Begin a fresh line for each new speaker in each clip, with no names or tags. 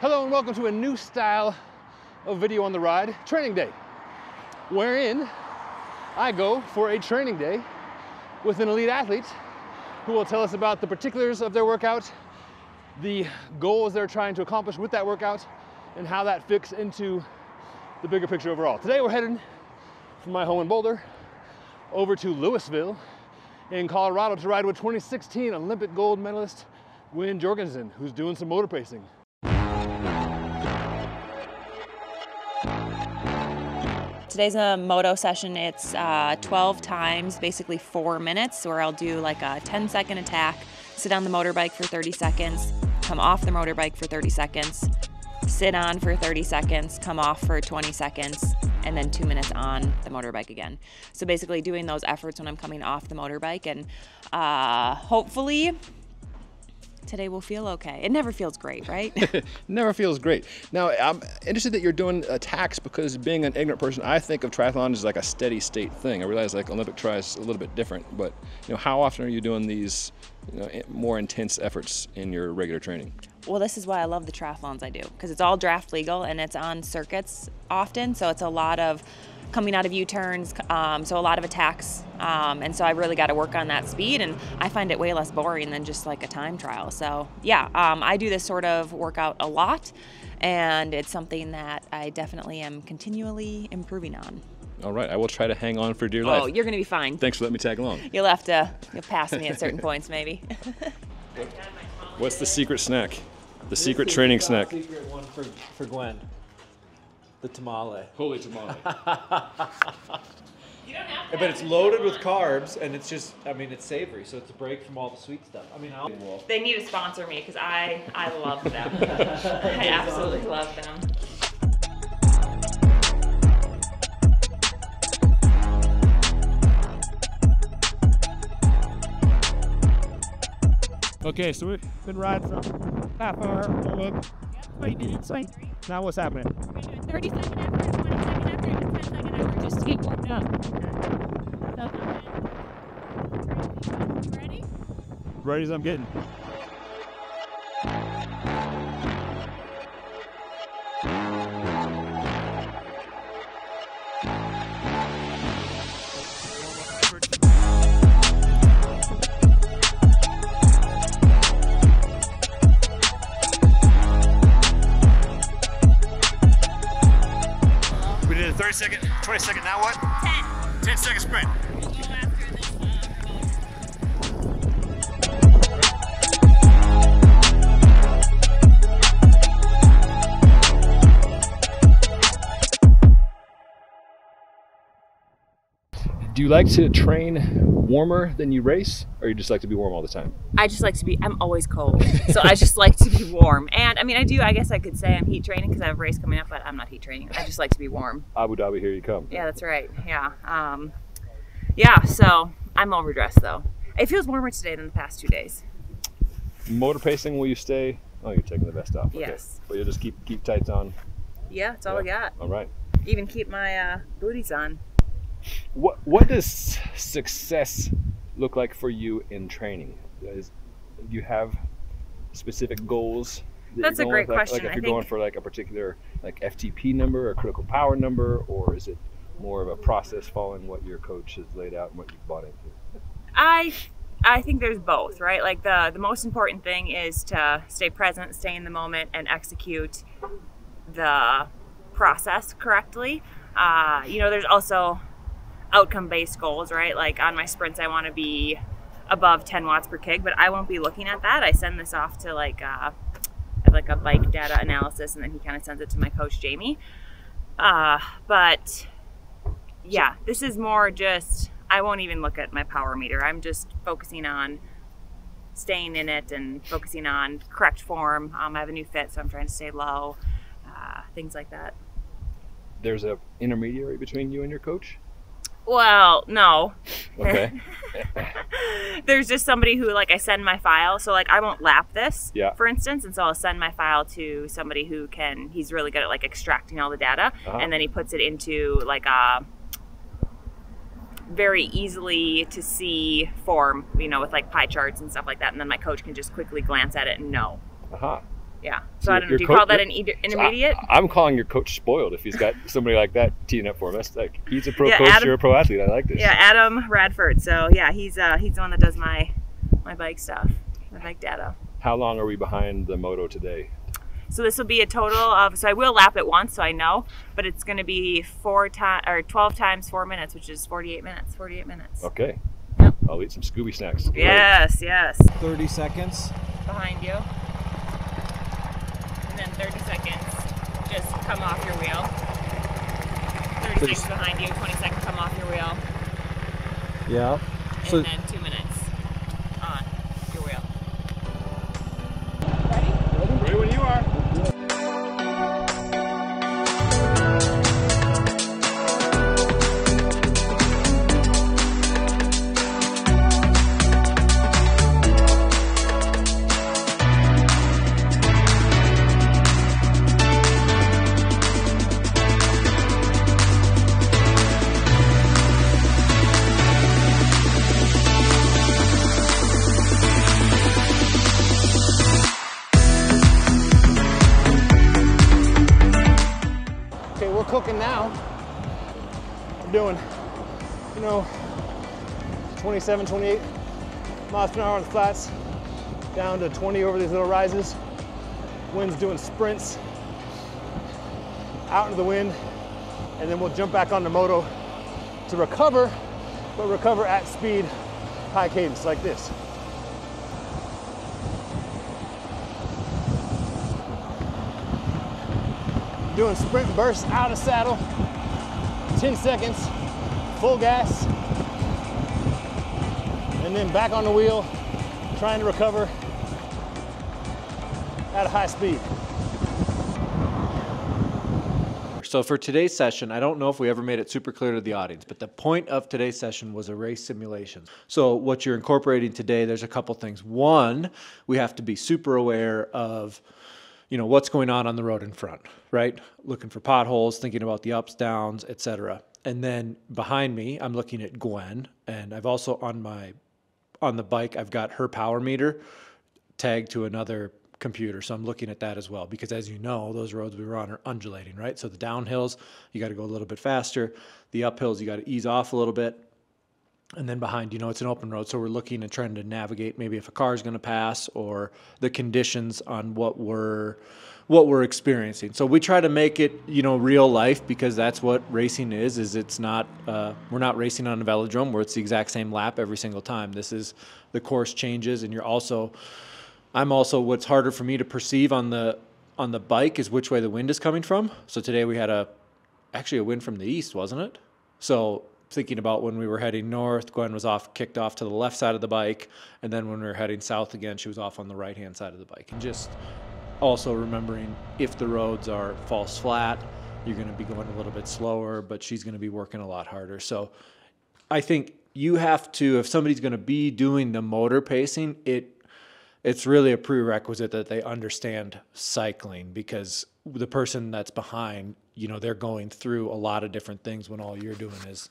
Hello and welcome to a new style of video on the ride, training day, wherein I go for a training day with an elite athlete who will tell us about the particulars of their workout, the goals they're trying to accomplish with that workout, and how that fits into the bigger picture overall. Today we're heading from my home in Boulder over to Louisville in Colorado to ride with 2016 Olympic gold medalist Gwen Jorgensen, who's doing some motor pacing.
Today's a moto session. It's uh, 12 times, basically four minutes, where I'll do like a 10 second attack, sit on the motorbike for 30 seconds, come off the motorbike for 30 seconds, sit on for 30 seconds, come off for 20 seconds, and then two minutes on the motorbike again. So basically doing those efforts when I'm coming off the motorbike and uh, hopefully today will feel okay. It never feels great, right?
never feels great. Now, I'm interested that you're doing attacks because being an ignorant person, I think of triathlon as like a steady state thing. I realize like Olympic tri is a little bit different, but you know, how often are you doing these you know, more intense efforts in your regular training?
Well, this is why I love the triathlons I do because it's all draft legal and it's on circuits often, so it's a lot of coming out of U-turns, um, so a lot of attacks. Um, and so I really got to work on that speed, and I find it way less boring than just like a time trial. So yeah, um, I do this sort of workout a lot, and it's something that I definitely am continually improving on.
All right, I will try to hang on for dear life.
Oh, you're gonna be fine.
Thanks for letting me tag along.
You'll have to you'll pass me at certain points, maybe.
What's the secret snack? The secret training snack.
Secret one for, for Gwen. The tamale.
Holy tamale.
but it's loaded with carbs, and it's just, I mean, it's savory, so it's a break from all the sweet stuff. I mean, I'll.
They need to sponsor me because I I love them. I absolutely love them.
Okay, so we've been riding for half hour. Look.
20 minutes, 23.
Now what's happening?
We're doing 30 second effort, 20 second effort, and 10 second effort just to get warmed up. So, ready?
Ready as I'm getting. Second, 20 second, now what?
10.
10 second sprint. Do you like to train warmer than you race, or you just like to be warm all the time?
I just like to be. I'm always cold, so I just like to be warm. And I mean, I do. I guess I could say I'm heat training because I have a race coming up, but I'm not heat training. I just like to be warm.
Abu Dhabi, here you come.
Yeah, that's right. Yeah. Um, yeah. So I'm overdressed though. It feels warmer today than the past two days.
Motor pacing, will you stay? Oh, you're taking the vest off. Okay.
Yes.
But you'll just keep keep tights on.
Yeah, that's all I got.
All right.
Even keep my uh, booties on.
What what does success look like for you in training? Is, do you have specific goals? that
That's a great
with?
Question.
Like if
I
you're going for like a particular like FTP number or critical power number, or is it more of a process following what your coach has laid out and what you've bought into?
I I think there's both, right? Like the the most important thing is to stay present, stay in the moment, and execute the process correctly. Uh, you know, there's also outcome based goals, right? Like on my sprints, I want to be above 10 watts per kg, but I won't be looking at that. I send this off to like uh, have like a bike data analysis, and then he kind of sends it to my coach Jamie. Uh, but yeah, this is more just I won't even look at my power meter. I'm just focusing on staying in it and focusing on correct form. Um, I have a new fit, so I'm trying to stay low. Uh, things like that.
There's a intermediary between you and your coach.
Well, no.
Okay.
There's just somebody who like I send my file, so like I won't lap this,
Yeah.
for instance, and so I'll send my file to somebody who can. He's really good at like extracting all the data,
Uh-huh.
and then he puts it into like a very easily to see form, you know, with like pie charts and stuff like that, and then my coach can just quickly glance at it and know.
Aha.
Yeah. So I don't know. Do you
co-
call that an inter-
So
intermediate?
I, am calling your coach spoiled if he's got somebody like that teeing up for him. That's like he's a pro
Yeah,
coach,
Adam-
you're a pro athlete. I like this.
Yeah, Adam Radford. So yeah, he's uh, he's the one that does my my bike stuff, my bike data.
How long are we behind the moto today?
So this will be a total of. So I will lap it once, so I know, but it's going to be four times or twelve times four minutes, which is forty-eight minutes. Forty-eight minutes.
Okay.
Yep.
I'll eat some Scooby snacks. Get ready.
Yes, yes.
30 seconds.
Behind you, and then thirty seconds. Just come off your wheel. Thirty seconds behind you. Twenty seconds come off your wheel,
Yeah.
and
So
then two
you know, 27, 28 miles per hour on the flats, down to 20 over these little rises. Gwen's doing sprints. Out into the wind, and then we'll jump back on the moto to recover, but recover at speed, high cadence like this. doing sprint bursts out of saddle, 10 seconds, full gas, and then back on the wheel, trying to recover at a high speed.
So for today's session, I don't know if we ever made it super clear to the audience, but the point of today's session was a race simulation. So what you're incorporating today, there's a couple things. One, we have to be super aware of you know what's going on on the road in front, right? Looking for potholes, thinking about the ups, downs, etc. And then behind me, I'm looking at Gwen, and I've also on my on the bike, I've got her power meter tagged to another computer. So I'm looking at that as well because as you know, those roads we were on are undulating, right? So the downhills, you got to go a little bit faster. The uphills, you got to ease off a little bit. And then behind, you know, it's an open road. So we're looking and trying to navigate maybe if a car is going to pass or the conditions on what we're what we're experiencing. So we try to make it, you know, real life because that's what racing is. Is it's not uh, we're not racing on a velodrome where it's the exact same lap every single time. This is the course changes, and you're also I'm also what's harder for me to perceive on the on the bike is which way the wind is coming from. So today we had a actually a wind from the east, wasn't it? So thinking about when we were heading north, Gwen was off kicked off to the left side of the bike, and then when we were heading south again, she was off on the right hand side of the bike. And just also remembering if the roads are false flat, you're going to be going a little bit slower, but she's going to be working a lot harder. So I think you have to if somebody's going to be doing the motor pacing, it it's really a prerequisite that they understand cycling because the person that's behind, you know, they're going through a lot of different things when all you're doing is,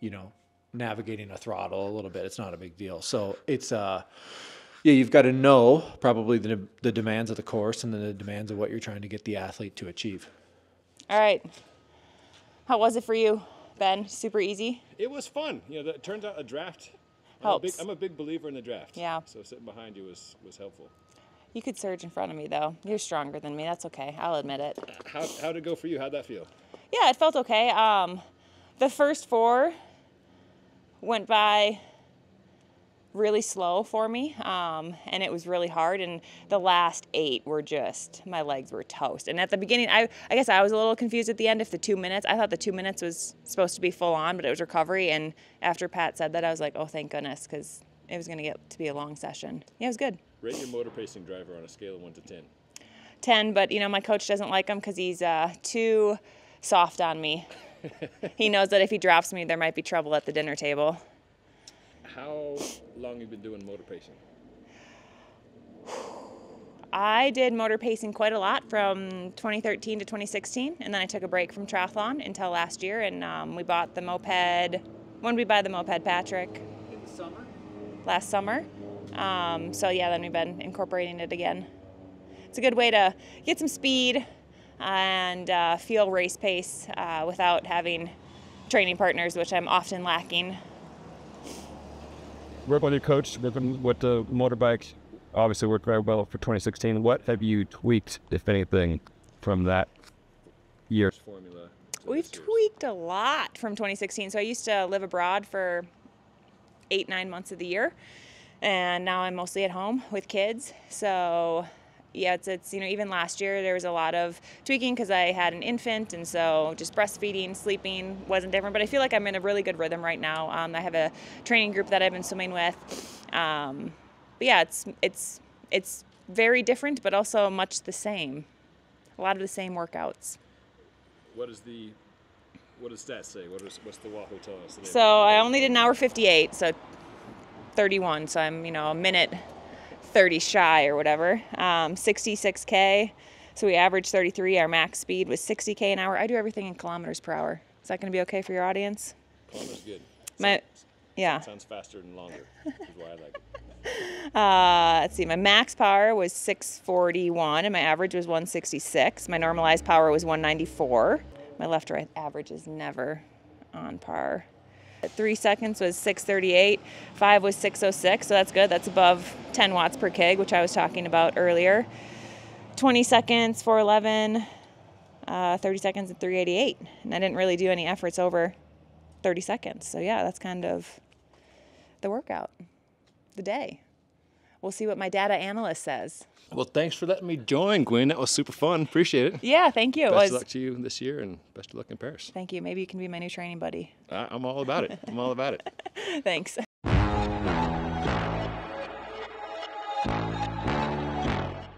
you know, navigating a throttle a little bit. It's not a big deal. So it's uh yeah, you've got to know probably the the demands of the course and then the demands of what you're trying to get the athlete to achieve.
All right. How was it for you, Ben? Super easy.
It was fun. You know, that turns out a draft. I'm a, big,
Helps.
I'm a big believer in the draft.
Yeah.
So sitting behind you was was helpful.
You could surge in front of me though. You're stronger than me. That's okay. I'll admit it.
How how'd it go for you? How'd that feel?
Yeah, it felt okay. Um, the first four went by really slow for me, um, and it was really hard. And the last eight were just my legs were toast. And at the beginning, I I guess I was a little confused at the end if the two minutes. I thought the two minutes was supposed to be full on, but it was recovery. And after Pat said that, I was like, oh, thank goodness, because it was going to get to be a long session. Yeah, it was good.
Rate your motor pacing driver on a scale of one to ten.
10, but you know, my coach doesn't like him because he's uh, too soft on me. He knows that if he drops me, there might be trouble at the dinner table.
How long you been doing motor pacing?
I did motor pacing quite a lot from 2013 to 2016, and then I took a break from triathlon until last year, and um, we bought the moped. When did we buy the moped, Patrick?
In the summer?
Last summer. Um, so yeah, then we've been incorporating it again. it's a good way to get some speed and uh, feel race pace uh, without having training partners, which I'm often lacking.
work with your coach with, with the motorbike obviously worked very well for 2016 what have you tweaked if anything from that year's formula
We've tweaked a lot from 2016. So I used to live abroad for eight, nine months of the year, and now I'm mostly at home with kids. So yeah, it's, it's you know even last year there was a lot of tweaking because I had an infant, and so just breastfeeding, sleeping wasn't different. But I feel like I'm in a really good rhythm right now. Um, I have a training group that I've been swimming with. Um, but yeah, it's it's it's very different, but also much the same. A lot of the same workouts.
what is the what does that say what is what's the wahoo telling us
So I only did an hour 58, so 31. So I'm, you know, a minute 30 shy or whatever. Um, 66K. So we averaged 33. Our max speed was 60K an hour. I do everything in kilometers per hour. Is that going to be okay for your audience?
Kilometers good
My, yeah.
sounds faster and longer is why i like it
Uh, let's see. My max power was 641, and my average was 166. My normalized power was 194. My left right average is never on par. Three seconds was 638. Five was 606, so that's good. That's above 10 watts per keg, which I was talking about earlier. 20 seconds, 411. Uh, 30 seconds at 388, and I didn't really do any efforts over 30 seconds. So yeah, that's kind of the workout the day. We'll see what my data analyst says.
Well, thanks for letting me join, Gwen. That was super fun. Appreciate it.
Yeah, thank you.
Best
was,
of luck to you this year, and best of luck in Paris.
thank you. Maybe you can be my new training buddy.
I'm all about it. I'm all about it.
Thanks.